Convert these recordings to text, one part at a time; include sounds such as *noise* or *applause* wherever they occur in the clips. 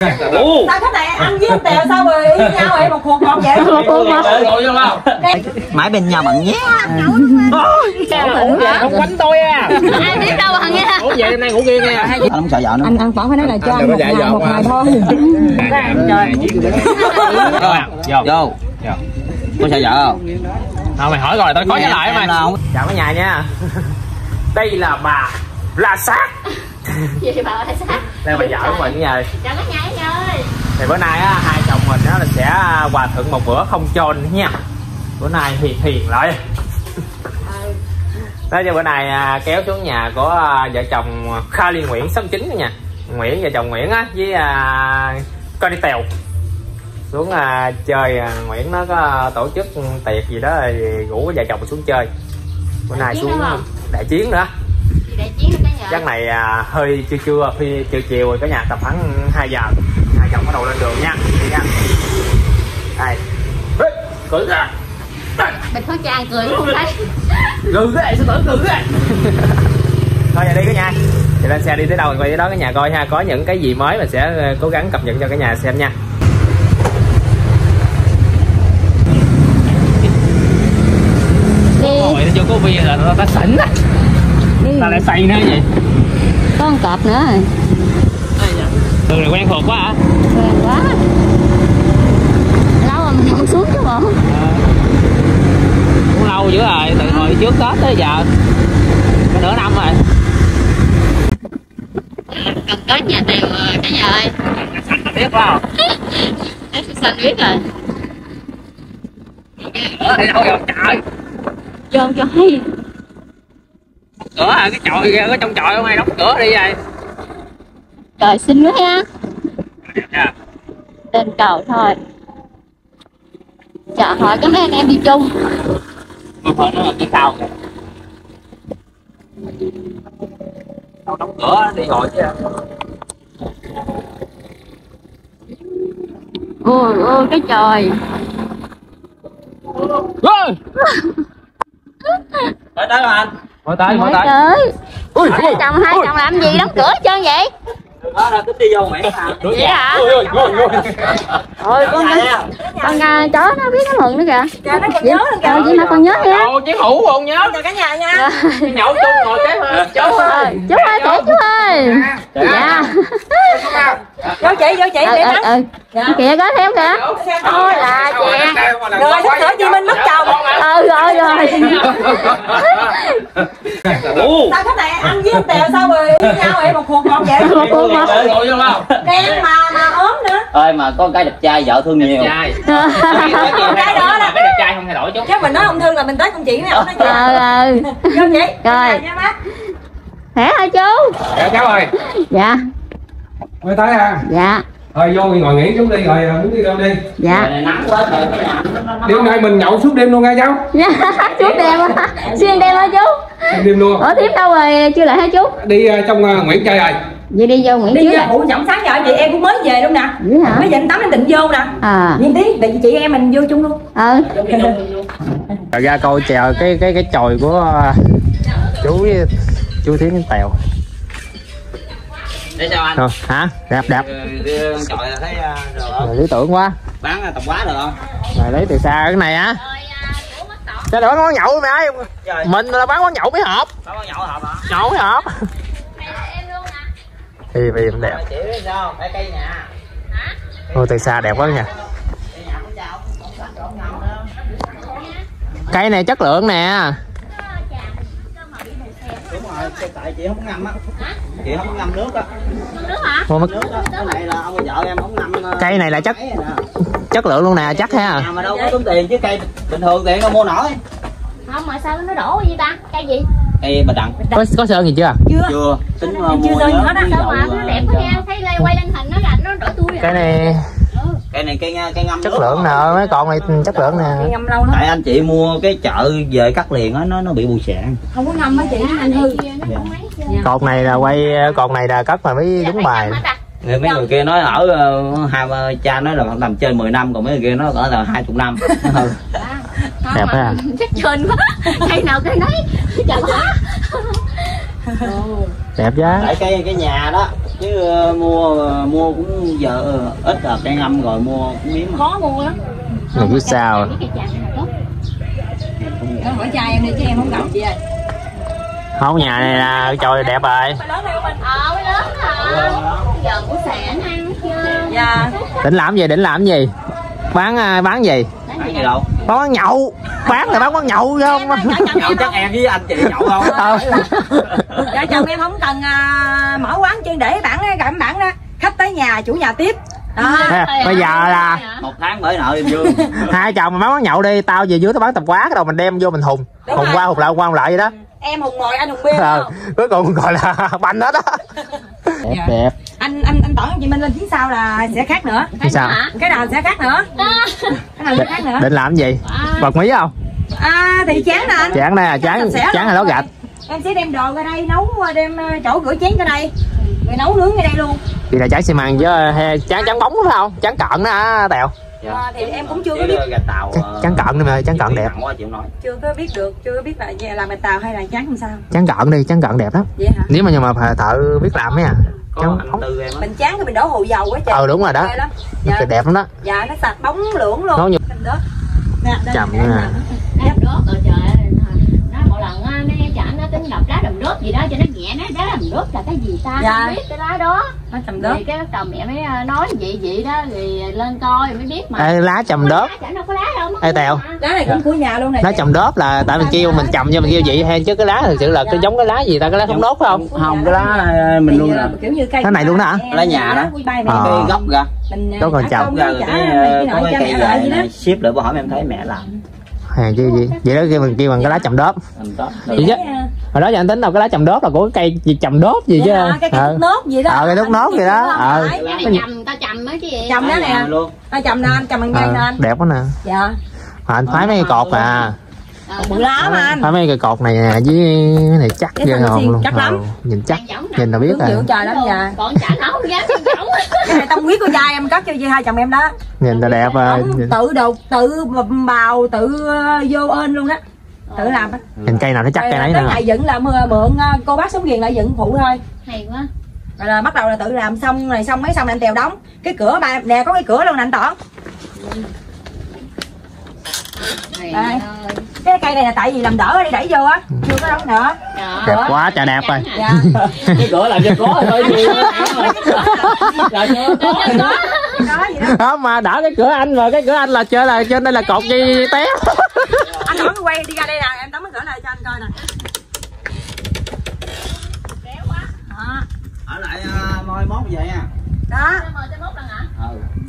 Ồ. Sao cái này ăn với tèo sao rồi ý nhau vậy một cuộc họp vậy? Không? mãi bên nhau bằng nhé Không quánh tôi à. ai biết đâu bằng nha Ngủ về hôm nay ngủ riêng nha. anh không sợ vợ nữa Anh ăn phở phải nói là cho anh một ngày một ngày thôi. Rồi, vô. vô có sợ vợ không Thôi mày hỏi rồi tao có trả lại mày. Không Chào cả nhà nha. Đây là bà La Sát. *laughs* gì bà sao Đây bà vợ của mình nha. cả nhà anh ơi Thì bữa nay á, hai chồng mình á, là sẽ hòa thuận một bữa không tròn nha. Bữa nay hiền hiền lại. Đó cho bữa nay à, kéo xuống nhà của à, vợ chồng Kha Liên Nguyễn sống chính đó nha. Nguyễn vợ chồng Nguyễn á với à, con đi tèo xuống à, chơi à, Nguyễn nó có tổ chức tiệc gì đó thì rủ vợ chồng xuống chơi bữa nay Chiến xuống đại chiến nữa đại chiến nhà chắc này à, hơi chưa trưa phi chiều chiều rồi cả nhà tầm khoảng 2 giờ. Hai chồng bắt đầu lên đường nha. Đi nha. Đây. Ê, cưỡi ra mình có chàng cười không thấy gừ cái này sao tưởng gừ cái này thôi giờ đi cả nhà. Thì lên xe đi tới đâu thì quay tới đó cả nhà coi ha. Có những cái gì mới mình sẽ ờ, cố gắng cập nhật cho cả nhà xem nha. Đi. Ngồi nó vô có bia là nó ta sỉnh á ta lại say nữa vậy? Có con cọp nữa rồi. Đường này quen thuộc quá hả? Quen quá. Lâu rồi mình không xuống chứ bộ. Cũng lâu dữ rồi từ hồi trước tết tới giờ. Có nửa năm rồi. Gần tới nhà tèo rồi cả nhà ơi. Biết không? Em xanh biết rồi. Ở đây đâu rồi trời? Trơn cho hay cửa à cái chòi kìa cái trong chòi không ai đóng cửa đi vậy. Trời xinh quá ha Dạ. lên cầu thôi. Chợ hỏi có mấy anh em đi chung. Mà phở nó là cái sau đâu đóng cửa đi ngồi chứ. Ôi ôi cái trời ơi tới tới anh ngồi tới ngồi Trời. Tới ơi ui hai chồng hai chồng làm gì? Đóng cửa hết trơn vậy? Đó là tính đi vô mẹ vậy hả? Ui ui ui ui. Ôi con con à, chó nó biết nó mừng nữa kìa. Dạ nó còn nhớ luôn ờ kìa. vậy mà con nhớ nha Ồ, chiến hữu còn nhớ. Chào cả nhà nha. nhậu chung ngồi kế bên. Chú Ờ, chú ơi khỏe chú ơi. Dạ Vô chị, vô chị ừ để ừ nắng. ừ kìa có theo kìa ôi là chè Rồi sắp sửa Chí Minh mất chồng. ừ rồi rồi. Sao cái này ăn với tèo sao rồi nhau vậy? Một cuộc họp vậy? một cuộc không? Đen mà mà ốm nữa. ơi mà có cái đẹp trai vợ thương nhiều. Trai. *laughs* Cái đó là- cái đẹp trai không thay đổi chút. Chứ mình nói không thương là mình tới công chị mấy ông nói chuyện. ờ ừ Vô chị. Rồi. Khỏe hả chú? Dạ cháu ơi, dạ mới tới ha. dạ Thôi vô ngồi nghỉ chút đi rồi muốn đi đâu đi. dạ nắng quá trời Đêm nay mình nhậu suốt đêm luôn nha cháu. *laughs* chú đem á xuyên đem hả chú Suốt đêm luôn. ủa thiếp đâu rồi chưa lại hả chú Đi ờ, trong ờ, Nguyễn chơi rồi. vậy đi vô nguyễn Đi trước phụ chồng sáng giờ chị em cũng mới về luôn nè. vậy hả Mới dành tắm em định vô nè. à Nhìn tí, tại vì chị em mình vô chung luôn. ừ Rồi ra coi chèo cái cái cái chòi của uh, chú với chú Thiến Tèo để sao anh? Thôi, hả? Đẹp đẹp thấy rồi Rồi, lý tưởng quá. Bán tầm quá được không? Rồi lấy từ xa cái này á. Cái đó món nhậu mày? Ơi mình là bán món nhậu mấy hộp có nhậu hộp hả? Nhậu mấy hộp thì vì đẹp. Chị biết sao cái cây nhà. Ôi từ xa đẹp quá nha. Cây này chất lượng nè. rồi tại chị không ngâm á? Chị không ngâm nước á. Nước hả? Nước á. Cái này là ông vợ em không ngâm ờ, Cây này là chất chất lượng luôn nè chắc ha. nhà mà đâu có tốn tiền chứ cây bình thường tiền đâu mua nổi. Không mà sao nó đổ gì ta? Cây gì? Cây bà đặng có, có sơn gì chưa? Chưa. chưa. Tính ờ, Chưa sơn sao dầu, mà nó đẹp quá nha. thấy lê quay lên hình nó là nó đổ tui cái này cây này cây cây ngâm chất lượng nè mấy con này chất lượng nè. Ngâm lâu lắm. tại anh chị mua cái chợ về cắt liền á nó nó bị bù sạn Không có ngâm á chị, ăn hư. cột này là quay cột này là cất mà mới đúng bài. Người mấy người kia nói ở ờ, hai cha nói là tầm trên 10 năm còn mấy người kia nói cỡ là hai chục năm. *laughs* Đẹp ha. Chắc trên quá. Cây nào cây nấy. Trời quá đẹp giá. Tại cái cái nhà đó chứ ờ, mua ờ, mua cũng giờ ờ, ít là cây ngâm rồi mua cũng miếng khó mua lắm. Rồi biết sao. hỏi trai em đi chứ em không gặp chị ơi. Không nhà này là trời đẹp rồi. Mà lớn lên mình. Mới lớn hả? Giờ cũng sẻ ăn chưa? Dạ. Định làm gì định làm gì? Bán à, bán gì Bán gì đâu? Bán nhậu. Bán là bán quán nhậu chứ không nhậu chắc em với anh chị nhậu không Ờ. Vợ chồng em không cần à, mở quán chuyên để bản cảm bản đó. Khách tới nhà chủ nhà tiếp. Đó. Nè, bây giờ là một tháng bởi nợ em dương. *laughs* Hai chồng mà bán quán nhậu đi tao về dưới tao bán tạp hóa cái đầu mình đem vô mình hùng. Hùng qua hùng lại qua hùng lại vậy đó Em hùng ngồi anh hùng bia ờ, không? cuối cùng gọi là *laughs* banh hết á. Đẹp Dạ. đẹp. Anh anh anh tổng chị Minh lên chuyến sau là sẽ khác nữa. Thì sao hả? cái nào sẽ khác nữa? Cái nào sẽ khác nữa? định làm gì? Bật mí không? À thì chán nè anh. Chán à chán chán lắm. là đó gạch? Em sẽ đem đồ ra đây nấu đem ờ, chỗ rửa chén ra đây. Rồi nấu nướng ở đây luôn. Thì là chán xi măng với he, chán trắng bóng phải không? Chán cận đó hả, tèo à, thì em cũng chưa có biết. gạch tàu ờ, trắng cận đi mà trắng cận đẹp. Quá chịu nói. Chưa có biết được chưa có biết là về làm bài tàu hay là chán làm sao. Trắng cận đi trắng cận đẹp lắm. Vậy hả? Nếu mà nhưng mà phải thợ biết làm ấy à trắng á. Mình chán thì mình đổ hồ dầu quá trời ờ đúng rồi đó. Lắm. dạ, đẹp lắm đó. Dạ nó sạch bóng lưỡng luôn. Nấu như- Mình đó. Nè đây chậm nè. đầm đốt rồi trời ơi. Nó mỗi lần nó chả nó tính đập lá đầm gì đó cho nó nhẹ nó đá đầm đốt là cái gì ta? Dạ. không biết cái lá đó. Nó chầm đớp thì cái đầu mẹ mới ờ, nói vậy vậy đó thì lên coi mới biết mà. Ê, lá chầm đớp đâu có lá đâu Ê, Tèo. lá này cũng của nhà luôn này. Lá chầm đớp là tại mình kêu mình trồng cho mình kêu vậy hay chứ cái lá thực sự là cái giống cái lá gì ta cái lá không đốt phải không? Không cái lá ờ, mình luôn nè kiểu như cây Cái này luôn đó hả? Lá nhà đó. Ờ. cây gốc ra. Mình Đó còn chồng. ra rồi cái có cái cây dài này ship lại bữa hỏi em thấy mẹ làm. À, chứ gì? Vậy đó kêu mình kêu bằng cái lá chầm đớp làm Vậy chứ hồi đó giờ anh tính đâu cái lá chầm đớp là của cái cây gì chầm đớp gì chứ? cái cây Ờ. thốt nốt gì đó. Ờ, cây thốt nốt gì đó. Ờ. cái này chầm ta chầm á chứ gì? Chầm đó nè. Nó chầm nè anh chầm bằng dây Ờ, nè anh. đẹp quá nè. Dạ. Mà anh phái mấy cây cột à. Bự lá mà anh. Phái mấy cây cột này nè với cái này chắc Cái ghê hồn luôn. chắc lắm. Ờ, nhìn chắc nhìn là biết Đúng rồi. trời lắm dạ còn chả nấu dám giống *laughs* cái này tâm huyết của trai em cất cho hai chồng em đó. Nhìn là đẹp à tự đầu tự bào tự ờ, vô ơn luôn á tự làm á. Nhìn cây nào nó chắc cây nấy nè ngày dựng là mưa mượn ờ, cô bác sống ghiền lại dựng phụ thôi. Hay quá. Rồi là bắt đầu là tự làm xong này xong mấy xong là anh tèo đóng. Cái cửa ba nè có cái cửa luôn nè anh tỏ. Đây. ơi. cái cây này là tại vì làm đỡ đi đẩy vô á chưa có đóng nữa. Đẹp quá trời đẹp rồi. dạ. *laughs* Cái cửa làm cho có thôi không mà đỡ cái cửa anh mà cái cửa anh là chơi là trên đây là cột gì té anh tỏ quay đi ra đây nè em đóng cái cửa này cho anh coi nè. Đó. Ở lại ờ, moi mốt vậy nha. Đó.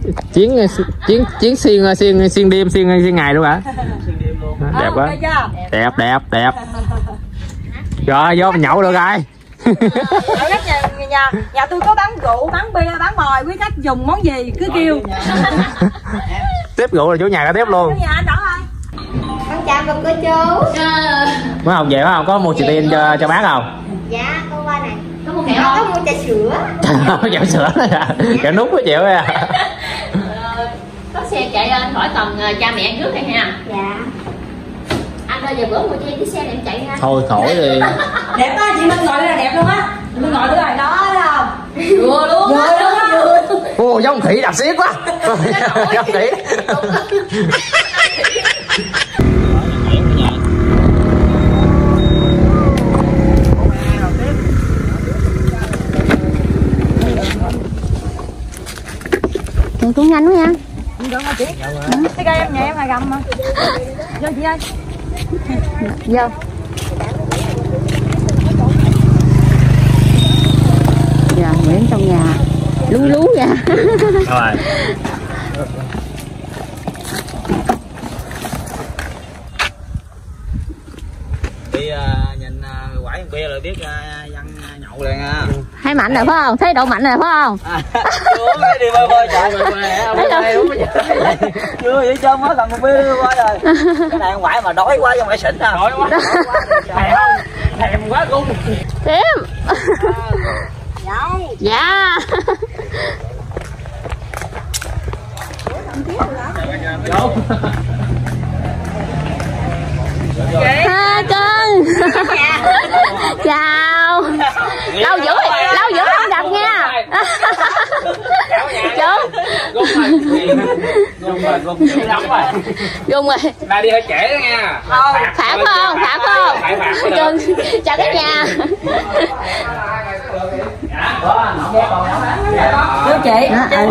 Ừ. Chiến chiến chiến xuyên xuyên xuyên đêm xuyên xuyên ngày luôn hả? *laughs* Xuyên đêm luôn. Đẹp quá. đẹp đẹp đẹp. Rồi vô mình nhậu được rồi. Nhà, nhà nhà tôi có bán rượu bán bia bán mồi quý khách dùng món gì cứ kêu. *laughs* tiếp rượu là chủ nhà cả tiếp luôn. Cái nhà anh đó con chào con cô chú. Mới không? Về phải không? Có mua chì tiên cho cho bác không? Dạ con qua này. Có mua kẹo con có không? mua trà sữa. *laughs* Kẹo sữa này à kẹo nút có chịu à. *laughs* Có xe chạy lên khỏi cần ờ, cha mẹ trước đây ha? Dạ. Anh ơi giờ bữa mua cho chiếc xe này em chạy ha thôi khỏi đi. *laughs* Đẹp á chị minh ngồi đây là đẹp luôn á. Chị minh ngồi tôi rồi đó không? Vừa luôn vừa luôn á. Ô giống khỉ đạp xiết quá. Giống khỉ Thì cũng nhanh quá nha. Được rồi chị? Cái cây em nhà em là gầm mà. Vô chị ơi. Vô. Giờ Nguyễn trong nhà. Lú lú nha. Rồi. Đi ờ, nhìn uh, quải bia rồi biết uh, dân ờ, nhậu liền nha Thấy mạnh rồi phải không? Thấy độ mạnh rồi phải không? đi bơi bơi chạy bơi bơi bơi chưa vậy cho mới cần một bia qua rồi cái này quải mà đói quá chứ không phải xỉn đâu. Đói quá thèm không? Thèm quá cung Tím Dạ. Ha cưng Chào. Lâu dữ Lâu dữ không gặp nha rồi. Gom rồi. Ba đi hơi trễ đó nha. Phạt không? Phạt không? Gung, Chào cả nhà. Chú chị. Ừ,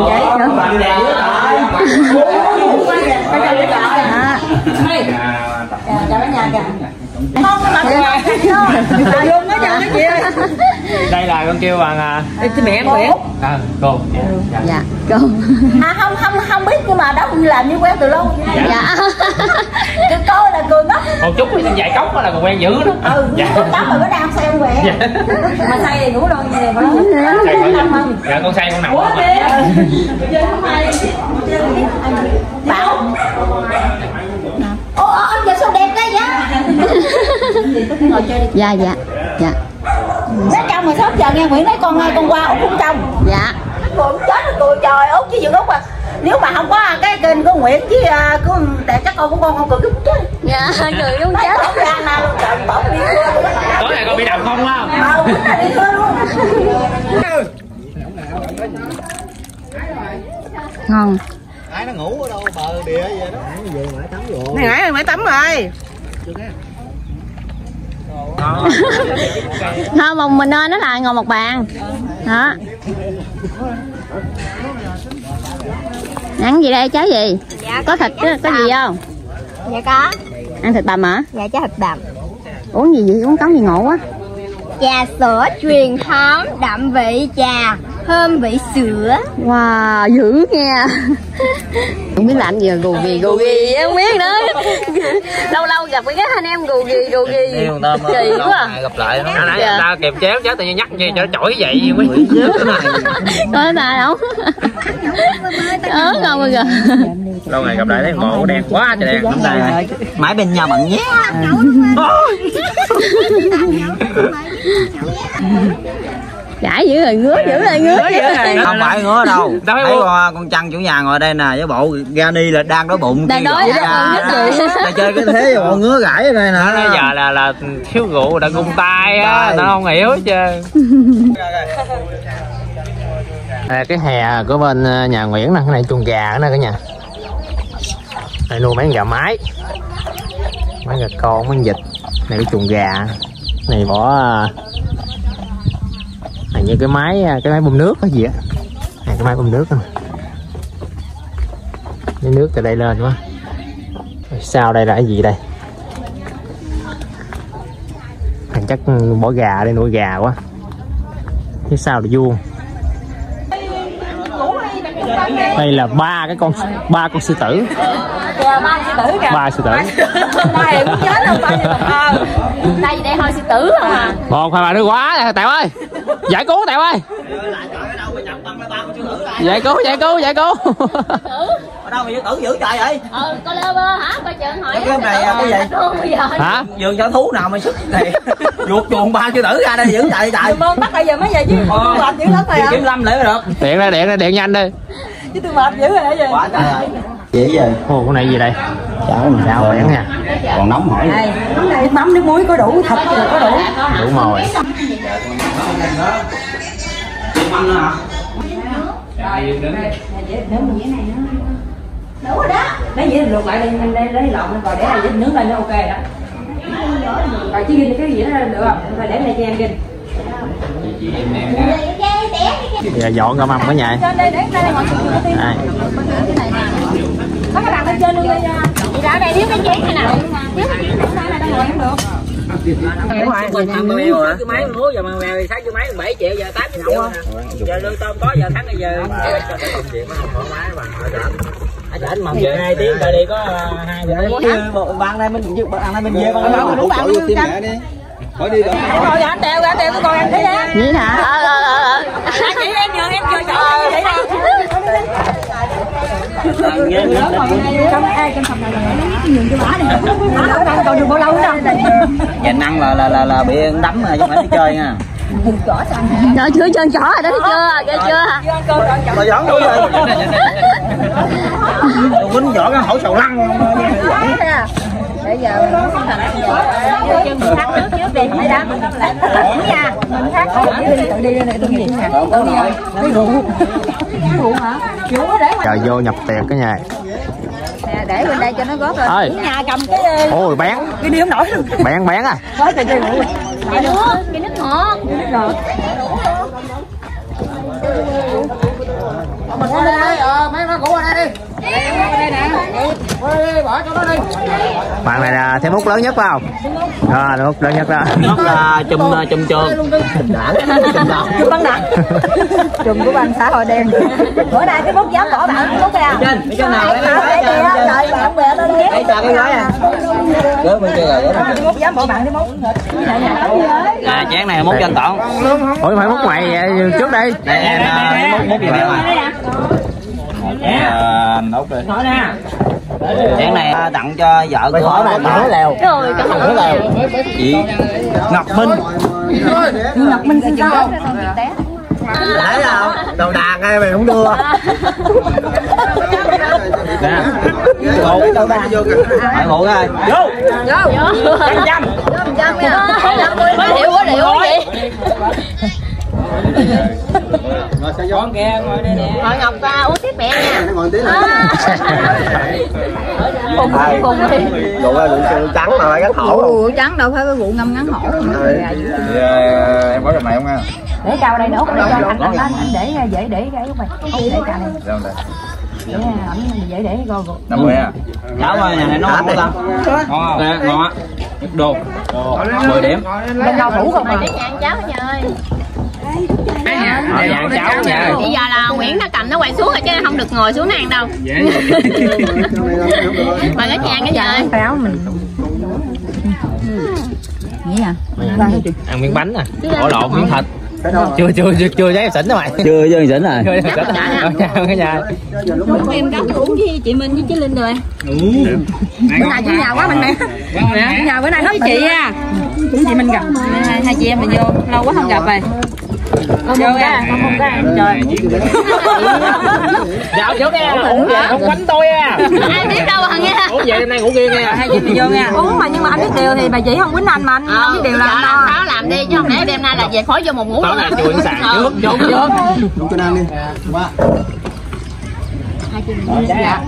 chị chào cả nhà kìa không mà luôn chị ơi Đây là con kêu bằng à, mẹ em Nguyễn à cô dạ. Dạ Gung à không không không biết nhưng mà đó làm như quen từ lâu. Dạ. *laughs* Cứ coi là cười ngốc. Một chút thì vài cốc đó là còn quen dữ đó ừ Dạ. tắm rồi có đang say không về Dạ. mà say thì ngủ đâu như này mà khỏi Dạ con say con nằm ủa không bảo ô ô giờ sao đẹp đấy vậy Dạ. Dạ Dạ. Nó trong mà 6 giờ nghe Nguyễn nói con ơi con qua ổng cũng trong. Dạ. Ủa, chết rồi tôi trời út chứ dừng út à. Nếu mà không có cái kênh của Nguyễn với uh, của tại chắc con của con không cười chút chứ. Dạ *laughs* cười đúng chết. ra nào luôn trời tổng đi luôn. Tối nay con bị đập không không ờ đúng là đi khơi luôn. Ngon. Ai nó ngủ ở đâu bờ địa vậy đó. Này nãy mới tắm rồi Không, mà mình ơi nó là ngồi một bàn Đó Ăn gì đây cháu gì? Có thịt có, có gì không? Dạ có Ăn thịt bằm hả? Dạ cho thịt đậm Uống gì vậy? Uống cống gì ngộ quá Trà sữa truyền thống đậm vị trà Thơm vị sữa. Wow, dữ nha. Không biết làm gì rồi, gù gì gù gì. Không biết nữa. Lâu lâu gặp cái anh em gù gì gù gì. Kỳ quá. à. gặp lại nó Nãy Dạ. giờ ta kèm chéo chứ tự nhiên nhắc gì cho nó chổi vậy quý Có tài không? Ớ ngon quá kìa Lâu ngày gặp lại thấy ngộ đen quá trời đen Hôm nay mãi bên nhau bằng nhé Gãi dữ rồi, ngứa dữ rồi, ngứa dữ rồi. không phải ngứa đâu. Thấy con, chăn chủ nhà ngồi đây nè với bộ Gani là đang đói bụng Đang đói, là chơi cái thế rồi bộ ngứa gãi ở đây nè. Nó giờ là là thiếu rượu đã gung tay á nó không hiểu hết trơn à, cái hè của bên ờ, nhà Nguyễn nè cái này chuồng gà nè cả nhà. Này nuôi mấy con gà mái. Mấy gà con mấy con vịt. Này cái chuồng gà. Này bỏ ờ, như cái máy ờ, cái máy bơm nước cái gì á. Này cái máy bơm nước cái nước từ đây lên quá. Sao đây là cái gì đây? Thằng chắc bỏ gà đây nuôi gà quá. Cái sao là vuông. Đây là ba cái con ba con sư tử. Ba sư tử. Kìa ba sư tử ba em chết đâu ba sư tử Đây đây thôi sư tử à. Một hai ba đứa quá tẹo ơi giải cứu tẹo ơi. Giải cứu giải cứu giải cứu ở đâu mà giữ tử dữ trời vậy? Ờ, con lơ bơ hả? Coi chừng hỏi cái này cái gì? Bây giờ hả? Vườn cho thú nào mà sức này. Ruột chuồng ba chữ tử ra đây dữ trời trời. Môn bắt bây giờ mấy giờ chứ? Tôi mệt dữ lắm rồi kiểm lâm lại mới được điện ra điện ra điện nhanh đi. Chứ tôi mệt dữ rồi giờ? Quá trời ơi. Dễ giờ con này gì đây? Chảo chảo biển nha. Còn nóng hỏi. Này nước mắm nước muối có đủ thịt có đủ. Đủ mồi đủ rồi đó. Lấy dĩa luộc lại đây mình lấy lộn lên rồi để là nướng lên nó ok đó. Rồi chứ ghi cái gì đó được không? Rồi để này cho em ghi giờ dọn ra mâm cả nhà. Trên đây đây đây có cái bàn lên trên luôn đi nha. Chị đã đây thiếu cái chén này thiếu cái chén này này đâu ngồi không được cái máy múa giờ mà mèo thì sáng cái máy 7 triệu giờ 8 triệu giờ lương tôm có giờ tháng bây giờ trển mà về. hai tiếng tại đi có hai giờ bạn này mình bạn này mình về bạn này đủ bạn luôn chăng rồi anh tèo ra tèo con em thấy đó Vậy hả? Ờ ờ ờ ờ. À, chị em nhường em chưa chọn vậy đâu trong ai trong phòng này nhường cho bả này bả đang còn được bao lâu nữa đâu dành ăn là là là là bị đấm mà chứ không phải đi chơi nha. Trời chưa chân chó rồi đó thấy chưa? Ghê chưa? mà giỡn đâu vậy quýnh vỏ cái hổ sầu lăng bây giờ mình muốn thành vô chân mình thắt nước trước đi. Mấy đó mình nha. Mình thắt tự đi. Tự đi này tự đi nè tự đi cái rượu cái rượu hả? Rượu để trời vô nhập tiệc cái nhà. Nè để bên đây cho nó gót lên ơi nhà cầm cái ôi bán. Cái đi không nổi. Luôn bán bán à? Có cái chai rượu cái nước cái nước ngọt. Cái nước ngọt. Mình qua đây ờ mấy nó cũ qua đây đi qua đây nè qua đây đi bỏ cho nó đi bạn này là thêm mút lớn nhất phải không? À mút lớn nhất đó. Nó là chùm chùm trường. Chụp băng đạn chùm của ban xã hội đen. Bữa nay cái bút dám bỏ bạn cái bút ra trên cái nào? Đợi đợi bạn bè lên đây chà cái gói à. Gỡ bên kia rồi bút dám bỏ bạn cái bút à chén này múc cho anh tổng ủa phải mút mày vậy? Trước đây. Đây em à, múc múc gì nữa mà anh út đi. Chén này à, tặng cho vợ của hỏi bạn lèo. Rồi cái hồng lèo. chị ngọc minh. Ngọc minh xin sao? Thấy không đầu đàn ai mày không đưa. Nè đầu đàn vô phải ngủ coi vô. Mới điệu quá điệu quá ngồi xe gió kia ngồi đây nè. Ngồi Ngọc à, uống tiếp mẹ nha. Ngồi tí Cùng cùng đi. Rượu rượu trắng mà phải gắn hổ rượu trắng đâu phải cái rượu ngâm ngắn hổ. Em có cái này không nha để cao đây nữa để cho anh anh anh để dễ để cái không để cao này để ảnh dễ để go năm mươi à cháu ơi nhà này nó ngon không ngon không? Ngon á. Đồ. Mười điểm. Bên rau thủ không à? Cái nhà ăn cháo nha ơi ở nhà ăn cháu nha. Bây giờ là Nguyễn nó cầm nó quay xuống rồi chứ không được ngồi xuống ăn đâu. Mà cái nhà cái nhà ơi pháo mình. Nghĩ à ăn miếng bánh à? Bỏ lộn miếng thịt. Chưa chưa chưa chưa giấy xỉn mày. Chưa chưa xỉn rồi. Chưa xỉn ở nhà ở nhà. Em cắt uống với chị Minh với chị Linh rồi. Bữa nay chủ nhà quá mình mẹ. Chủ nhà bữa nay nói chị à chị mình gặp. Hai, hai chị em mình vô lâu quá không gặp rồi vô ra không ra. Trời. Dạo trước nha uống về không quánh tôi à. Ai biết đâu hằng nha. Uống về hôm nay ngủ riêng nha. Hai chị mình vô nha. Uống mà nhưng mà anh biết điều thì bà chị không quýnh anh mà anh không biết điều là anh làm sao làm đi chứ không lẽ đêm nay là về khói vô một ngủ tối nay chùi sàn trước. Chốt trước đúng cho nam đi. Qua dạ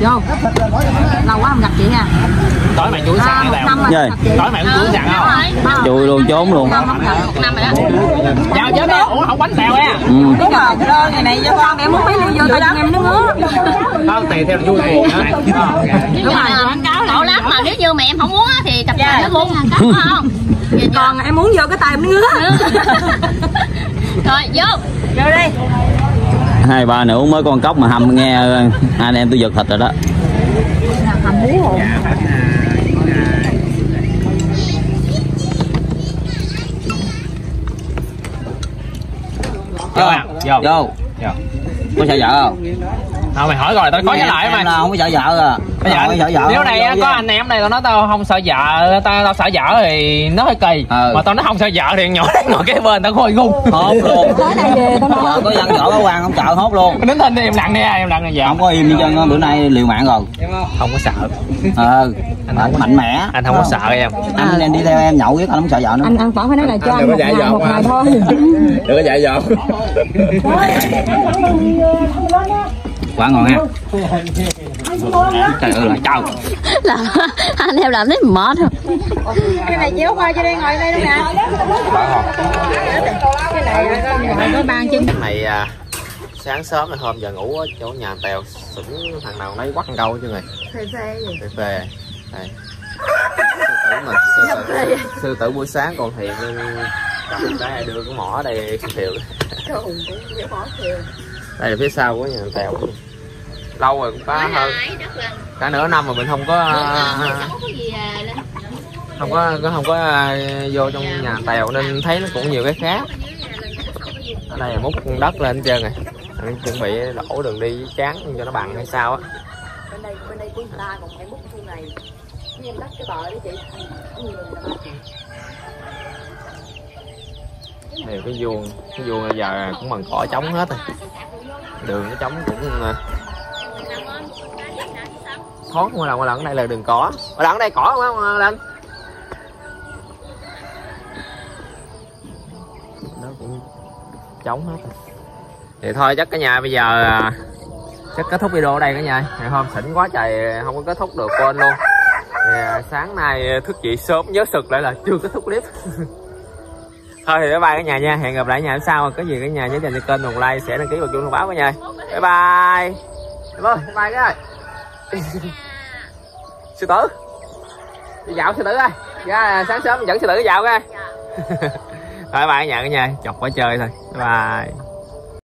vô. Lâu quá không gặp chị nha. Tối mày à, tao mà gặp chị tối mày cũng chùi sàn không chui luôn trốn luôn. Năm rồi. Đó. Đó ủa không quánh tèo nha. Ừ. đúng rồi ngày này cho con em muốn mấy ly vô tao cho em nó ngứa. Không tùy theo vui buồn đúng rồi. Quảng cáo lỗ lắm mà nếu như mà em không muốn á thì cặp kè nó luôn đúng không? Còn em muốn vô cái tay em nó ngứa. *laughs* Rồi vô. Vô đi hai ba nữa uống mới con cốc mà hầm nghe anh em tôi giật thịt rồi đó. Hầm à vô. Vô. Vô. Có sợ vợ không không mày hỏi rồi tao có trả lại mày. là không có sợ vợ à. Bây giờ, không có sợ vợ nếu này có anh em này tao nói tao không sợ vợ tao tao sợ vợ thì nó hơi kỳ. Ừ. mà tao nói không sợ vợ thì nhỏ nó *laughs* ngồi kế bên tao khôi gung hốt luôn. Vợ có dân võ có quan không sợ hốt luôn. Đứng thinh đi em lặng đi em lặng đi vợ. Không có im đi chân bữa nay liều mạng rồi. Không? Có sợ. Ờ mạnh, mạnh mẽ. Anh không có sợ em. Anh em đi theo em nhậu biết anh không sợ vợ nữa. Anh ăn phở phải nói là cho anh một ngày một ngày thôi. Đừng có dạy vợ *laughs* *laughs* quá ngon ha. Trời ơi là trâu. *laughs* Làm anh em làm thấy mệt không cái này chéo qua cho đây ngồi đây luôn nè cái này có ban chân cái này à, sáng sớm này hôm giờ ngủ ở chỗ nhà tèo sủng thằng nào nấy quắt câu chứ người phê phê gì phê phê đây. Sư tử mình sư tử, sư tử buổi sáng còn thiện nên cầm cái đưa cái mỏ ở đây thiệu đây là phía sau của nhà tèo. Lâu rồi cũng có hơn. cả nửa năm mà mình không có à, không có có- không có à, vô trong nhà tèo nên thấy nó cũng nhiều cái khác. Ở đây là múc con đất lên hết trơn rồi. Anh chuẩn bị đổ đường đi chán cho nó bằng hay sao á. Bên đây bên đây của người ta còn phải bút thu này. Cái bờ chị. Cái vuông. Cái vuông bây giờ cũng bằng cỏ trống hết rồi đường cái trống cũng à, thoáng mỗi lần mỗi lần ở đây là đường cỏ. Mỗi lần ở đây cỏ không không lên nó cũng trống hết. Thì thôi chắc cả nhà bây giờ à, chắc kết thúc video ở đây cả nhà. Ngày hôm xỉn quá trời không có kết thúc được quên luôn. Thì à, sáng nay thức dậy sớm nhớ sực lại là chưa kết thúc clip *laughs* thôi thì bye bye cả nhà nha. Hẹn gặp lại nhà sau. Có gì cả nhà nhớ dành cho kênh một like sẽ đăng ký vào chuông thông báo cả nhà. Bye bye. Bye bye bye cái ơi. *laughs* Sư tử. Đi dạo sư tử ơi. Ra sáng sớm dẫn sư tử đi dạo ra *laughs* bye bye cả nhà cả nhà. Chọc quá chơi thôi. Bye bye.